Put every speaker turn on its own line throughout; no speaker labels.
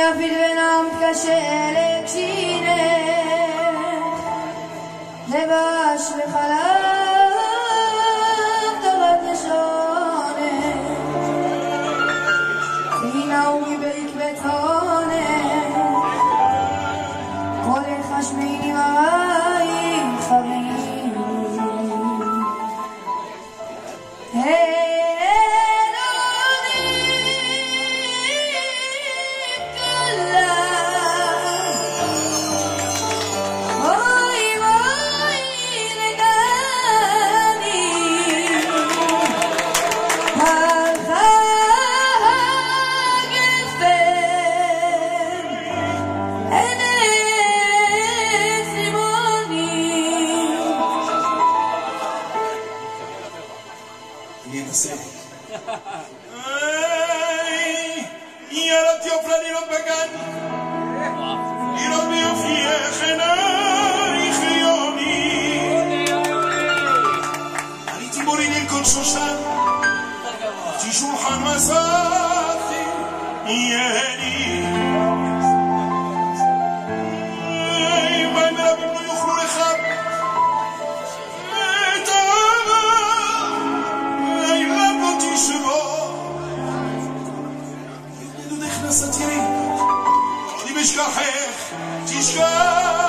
نیافید به نامکش الکچینه لباش به خلق دارد نشانه این آوی بریک بتانه گل خشم اینی
אל כל שושן, שולחן מסעתי יהיה לי. ستيري قلبي شكا حيخ تيشكا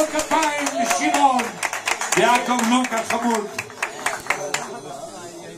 Закопаем Симон, Яков Нука Хамурк.